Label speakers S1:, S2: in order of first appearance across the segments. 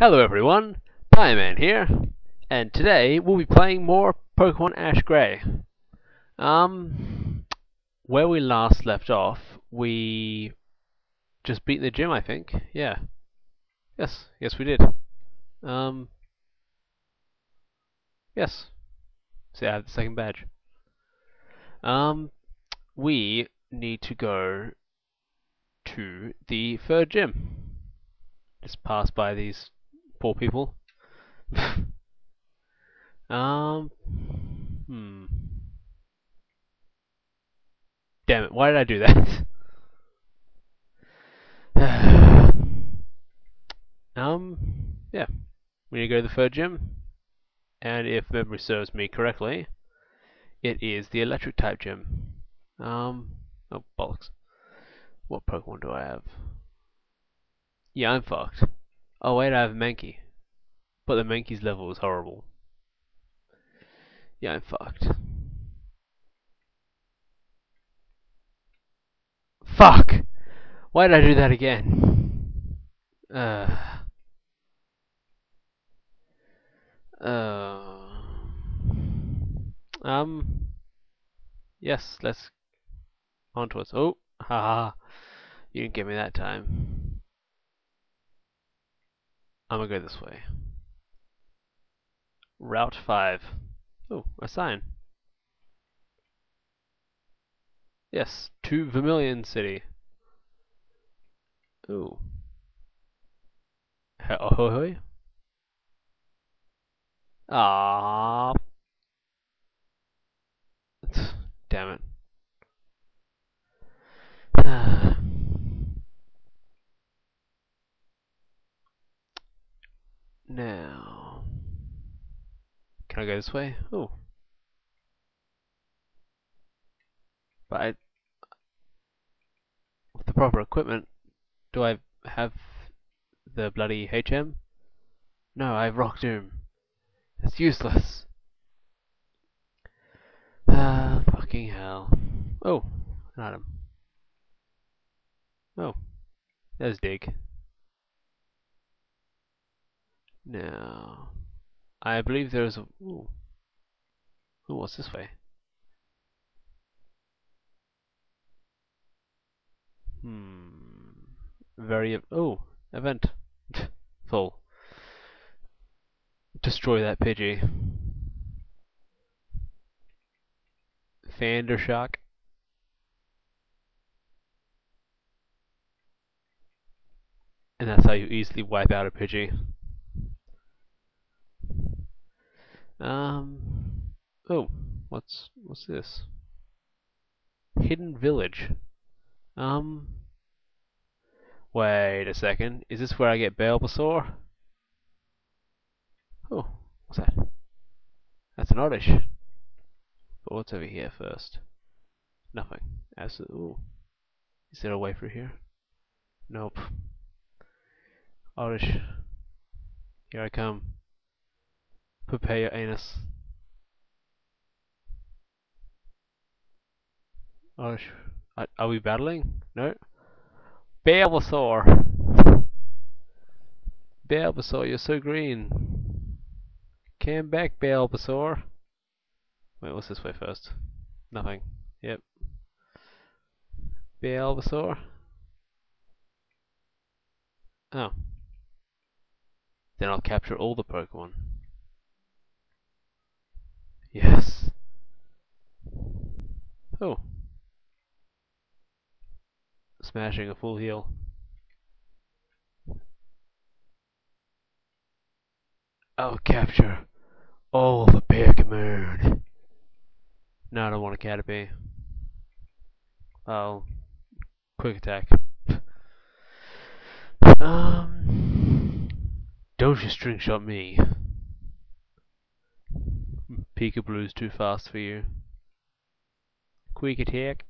S1: Hello everyone, Pieman here, and today we'll be playing more Pokemon Ash Grey. Um, where we last left off, we just beat the gym, I think. Yeah. Yes, yes we did. Um, yes. See, I have the second badge. Um, we need to go to the third gym. Just pass by these poor people. um, hmm. Damn it! Why did I do that? um, yeah. We need to go to the third gym, and if memory serves me correctly, it is the electric type gym. Um, oh bollocks. What Pokemon do I have? Yeah, I'm fucked. Oh wait, I have Mankey. But the Mankey's level is horrible. Yeah, I'm fucked. Fuck! Why did I do that again? Uh. Uh. Um. Yes, let's on to us. Oh, haha. You didn't get me that time. I'm gonna go this way. Route 5. Oh, a sign. Yes, to Vermilion City. Ooh. Ahoy! Ah. Damn it. now. Can go this way? Oh. But I, with the proper equipment, do I have the bloody HM? No, I have Rock Doom. It's useless. Ah, fucking hell. Oh, an item. Oh, there's Dig. Now, I believe there's a. Ooh. Ooh, what's this way? Hmm. Very. Oh, event. Full. Destroy that Pidgey. Thundershock. And that's how you easily wipe out a Pidgey. Um. Oh, what's what's this? Hidden Village. Um. Wait a second. Is this where I get Bulbasaur? Oh, what's that? That's an Oddish. But what's over here first? Nothing. Absolutely. Ooh. Is there a way through here? Nope. Oddish. Here I come. Prepare your anus. Oh, Oddish. Are, are we battling? No? Bulbasaur! Bulbasaur, you're so green. Come back, Bulbasaur. Wait, what's this way first? Nothing. Yep. Bulbasaur. Oh. Then I'll capture all the Pokemon. Yes. Oh. Smashing a full heal. I'll capture all the Pokemon. No, I don't want a Caterpie. Oh. Quick attack. um. Don't you string shot me. Peekablu's too fast for you. Quick attack.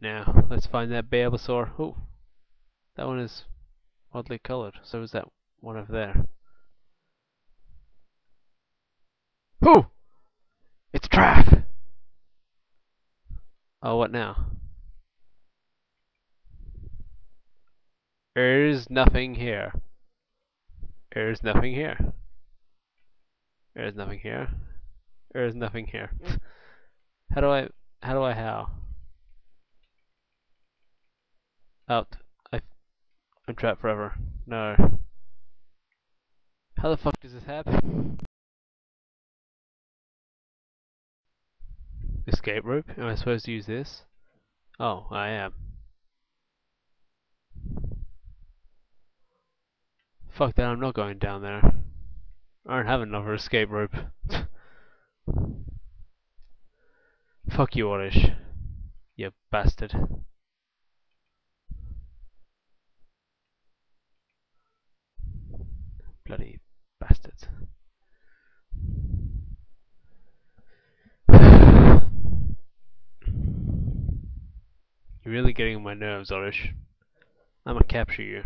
S1: Now, let's find that Bulbasaur. Oh, that one is oddly coloured. So is that one over there. Who? It's trap! Oh, what now? There's nothing here. There's nothing here. There's nothing here. There's nothing here. Mm. How do I, how do I how? Out. I, I'm trapped forever. No. How the fuck does this happen? Escape rope? Am I supposed to use this? Oh, I am. Fuck that, I'm not going down there. I don't have another escape rope. Fuck you, Oddish. You bastard. Bloody bastards. You're really getting on my nerves, Oddish. I'ma capture you.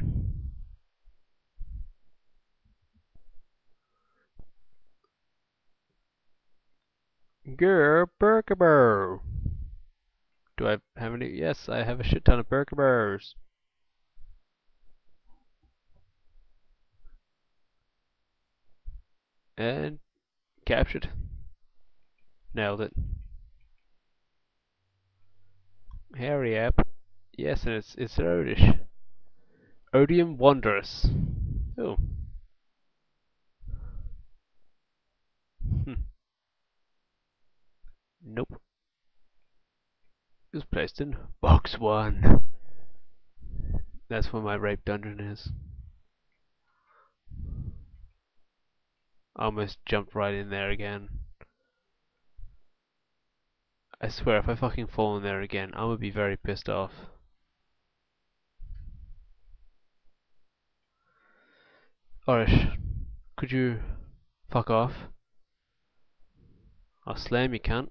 S1: Grr, Burkaber. Do I have any? Yes, I have a shit ton of Burkabers. And captured. Nailed it. Hurry up. Yes, and it's it's Oddish. Odium Wondrous. Oh. Hmm. Nope. It was placed in box one. That's where my rape dungeon is. Almost jumped right in there again. I swear, if I fucking fall in there again, I'm gonna be very pissed off. Oddish, could you fuck off? I'll slam you, cunt.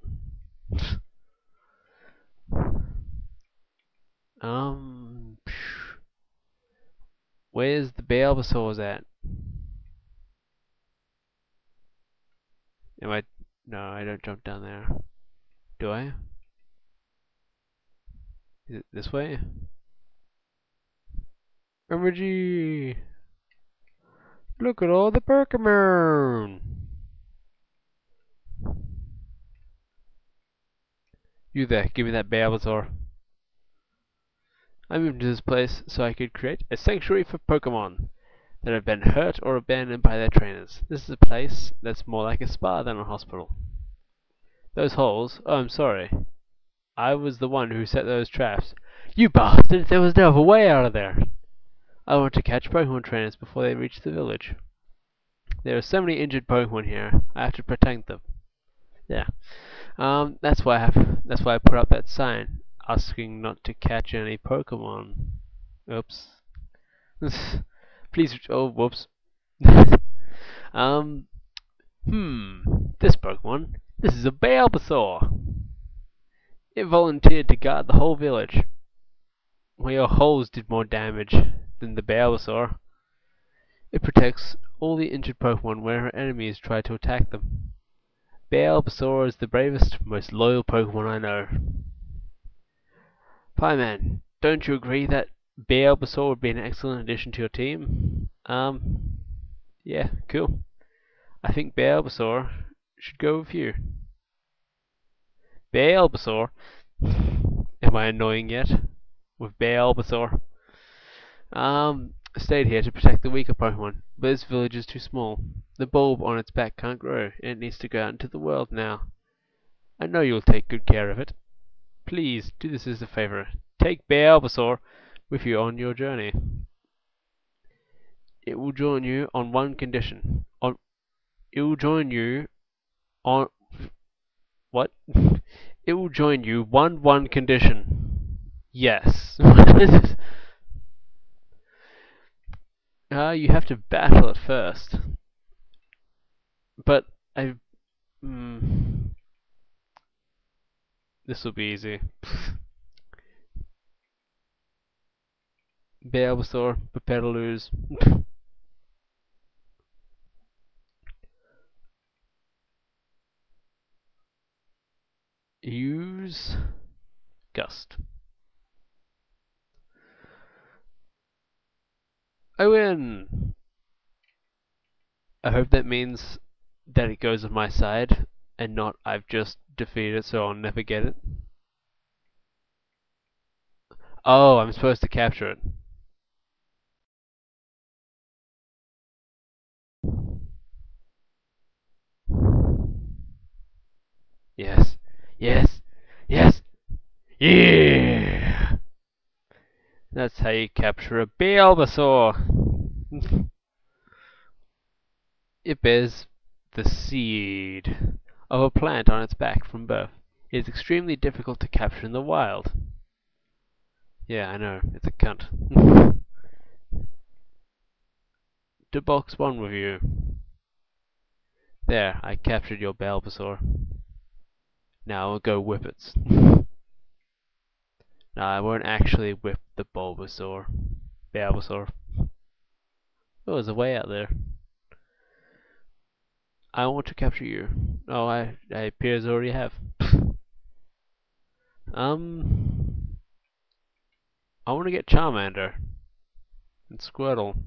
S1: Um, where's the Bulbasaur's at? Am I? No, I don't jump down there. Do I? Is it this way? Emoji! Look at all the Pokemon! You there, give me that Bulbasaur. I moved to this place so I could create a sanctuary for Pokemon that have been hurt or abandoned by their trainers. This is a place that's more like a spa than a hospital. Those holes? Oh, I'm sorry. I was the one who set those traps. You bastard! There was no other way out of there! I want to catch Pokemon trainers before they reach the village. There are so many injured Pokemon here. I have to protect them. Yeah. Um, that's why I have. That's why I put up that sign asking not to catch any Pokemon. Oops. Please. Oh, whoops. um. Hmm. This Pokemon. This is a Bulbasaur. It volunteered to guard the whole village. Well, your holes did more damage than the Bulbasaur. It protects all the injured Pokemon where her enemies try to attack them. Bulbasaur is the bravest, most loyal Pokemon I know. Pieman, don't you agree that Bulbasaur would be an excellent addition to your team? Um, yeah, cool. I think Bulbasaur should go with you. Bulbasaur? Am I annoying yet? With Bulbasaur? Um, stayed here to protect the weaker Pokemon, but this village is too small. The bulb on its back can't grow, and it needs to go out into the world now. I know you'll take good care of it. Please, do this as a favour. Take Bulbasaur with you on your journey. It will join you on one condition. On it will join you on what? it will join you one one condition. Yes. Uh, you have to battle it first. But I. Mm, this will be easy. Bulbasaur, prepare to lose. Use Gust. I win! I hope that means that it goes on my side and not I've just defeated it so I'll never get it. Oh, I'm supposed to capture it. Yes, yes, yes, yeah! That's how you capture a Bulbasaur! it bears the seed of a plant on its back from birth. It is extremely difficult to capture in the wild. Yeah, I know, it's a cunt. to box one with you. There, I captured your Bulbasaur. Now I'll go Whippets. no, I won't actually whip the Bulbasaur. Bulbasaur. Oh, there's a way out there. I want to capture you. Oh, I, I appears already have. um, I want to get Charmander and Squirtle.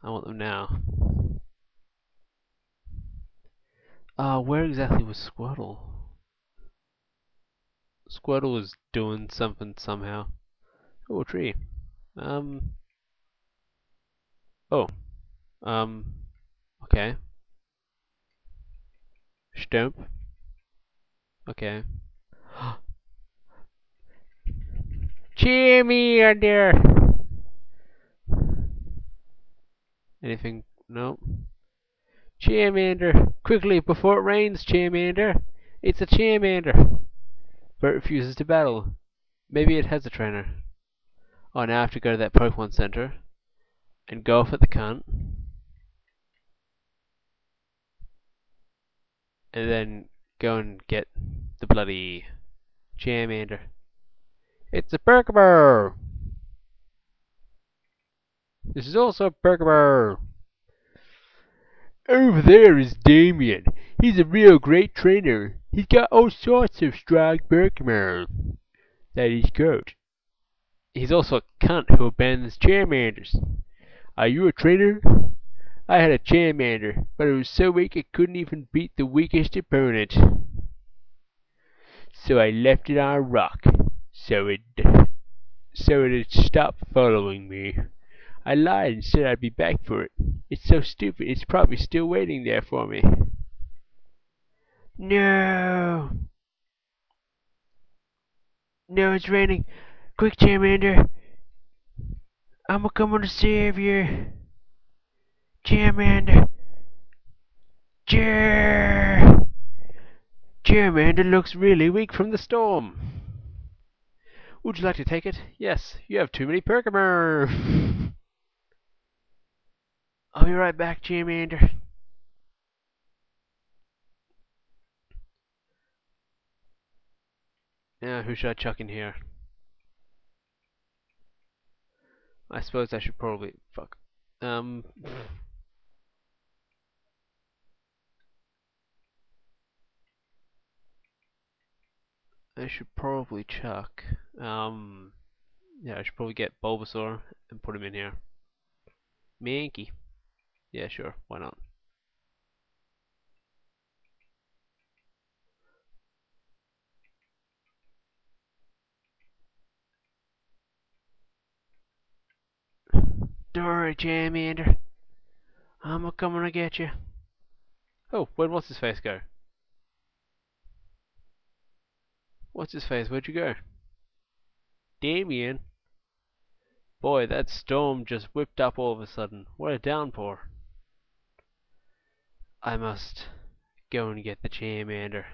S1: I want them now. Uh, where exactly was Squirtle? Squirtle was doing something somehow. Oh, tree. Um. Oh. Um. Okay. Stump. Okay. Charmander! Anything? No. Charmander! Quickly, before it rains, Charmander! It's a Charmander! But it refuses to battle. Maybe it has a trainer. Oh, now I have to go to that Pokemon Center and go off at the cunt. And then go and get the bloody Charmander. It's a Perkabur! This is also a Perkabur! Over there is Damien. He's a real great trainer. He's got all sorts of strong Pokemon that he's caught. He's also a cunt who abandons Charmanders. Are you a trainer? I had a Charmander, but it was so weak it couldn't even beat the weakest opponent. So I left it on a rock, so it so it'd stop following me. I lied and said I'd be back for it. It's so stupid, it's probably still waiting there for me. No! No, it's raining. Quick, Charmander. I'm coming to save you. Charmander. Char. Charmander looks really weak from the storm. Would you like to take it? Yes, you have too many Perkamer. I'll be right back, Charmander. Yeah, who should I chuck in here? I suppose I should probably fuck. Um I should probably chuck um yeah, I should probably get Bulbasaur and put him in here. Mankey. Yeah, sure, why not? Dory Charmander. I'm a coming to get you. Oh, where'd his face go? What's his face? Where'd you go? Damien. Boy, that storm just whipped up all of a sudden. What a downpour. I must go and get the Charmander.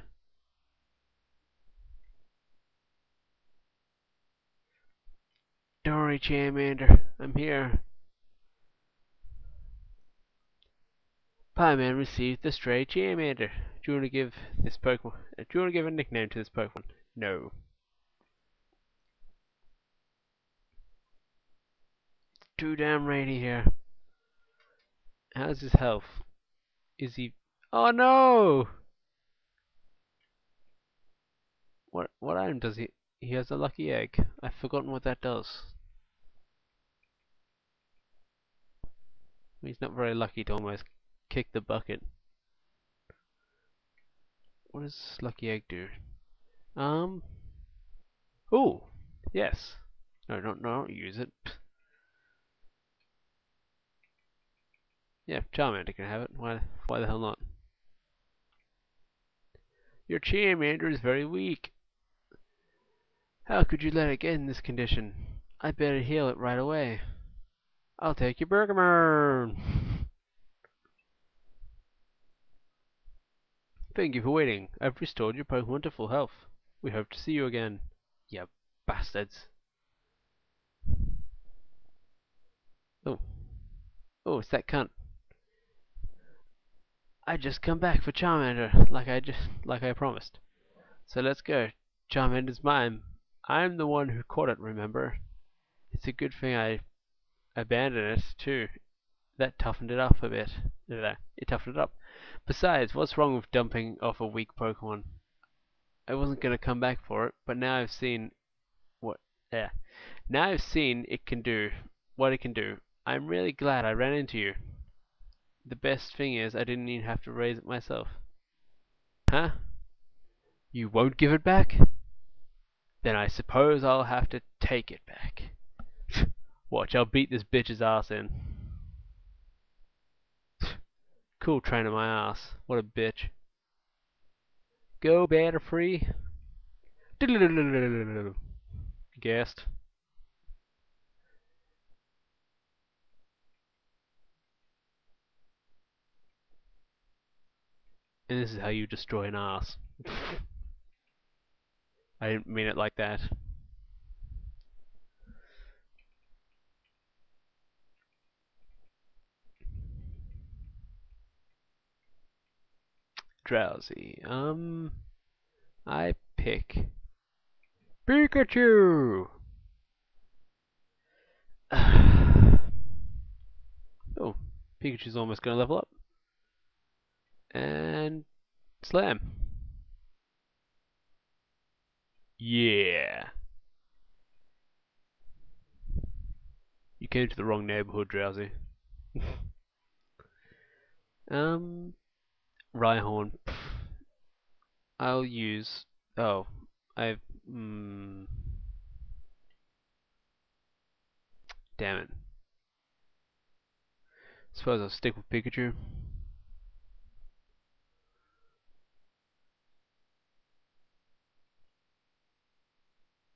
S1: Dory Charmander, I'm here. Pieman received the stray Charmander. Do you want to give this Pokemon? Uh, do you want to give a nickname to this Pokemon? No. It's too damn rainy here. How's his health? Is he? Oh no! What what item does he? He has a lucky egg. I've forgotten what that does. He's not very lucky to almost kick the bucket. What does Lucky Egg do? Um. Oh, yes. No, don't, no, don't use it. Yeah, Charmander can have it. Why, why the hell not? Your Charmander is very weak. How could you let it get in this condition? I better heal it right away. I'll take your Bergamer! Thank you for waiting. I've restored your Pokemon to full health. We hope to see you again. You bastards. Oh. Oh, it's that cunt. I just come back for Charmander, like I just like I promised. So let's go. Charmander's mine. I'm the one who caught it, remember? It's a good thing I abandoned it, too. That toughened it up a bit. It toughened it up. Besides, what's wrong with dumping off a weak Pokemon? I wasn't gonna come back for it, but now I've seen what yeah. Now I've seen it can do what it can do. I'm really glad I ran into you. The best thing is I didn't even have to raise it myself. Huh? You won't give it back? Then I suppose I'll have to take it back. Watch, I'll beat this bitch's ass in. Cool train my ass. What a bitch. Go banner free. Guessed. And this is how you destroy an ass. I didn't mean it like that. Drowzee. Um, I pick Pikachu. oh, Pikachu's almost going to level up and slam. Yeah. You came to the wrong neighborhood, Drowzee. um, Rhyhorn. I'll use. Oh, I've. Mm, damn it. Suppose I'll stick with Pikachu.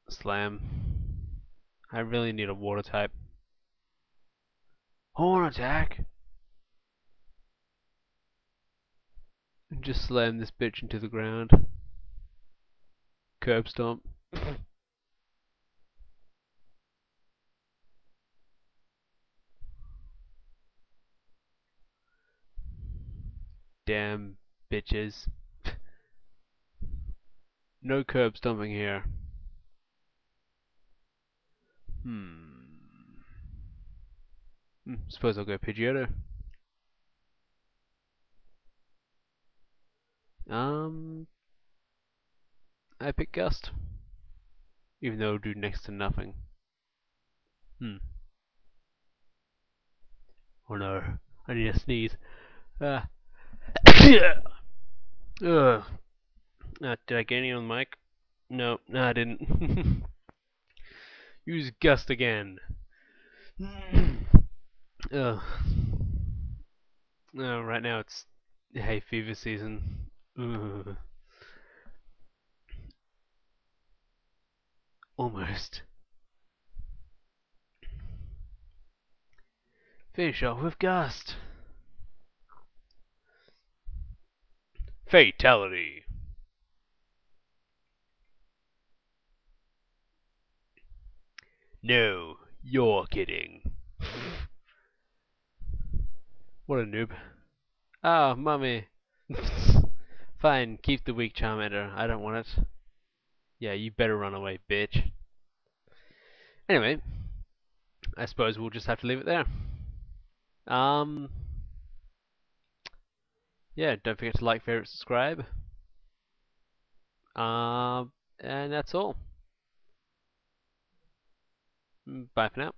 S1: Slam. I really need a water type. Horn attack! And just slam this bitch into the ground. Curb stomp. Damn bitches. no curb stomping here. Hmm. hmm. Suppose I'll go Pidgeotto. Um, I pick Gust, even though it'll do next to nothing. Hmm. Oh no, I need a sneeze. Ah. Ugh. Uh, did I get any on the mic? No, no I didn't. Use gust again. Ugh. Oh, right now it's hay fever season. Ugh. Almost. Finish off with gust. Fatality. No, you're kidding. what a noob. Ah, oh, mummy. Fine, keep the weak Charmander. I don't want it. Yeah, you better run away, bitch. Anyway, I suppose we'll just have to leave it there. Um, yeah, don't forget to like, favorite, subscribe. Um, and that's all. Bye for now.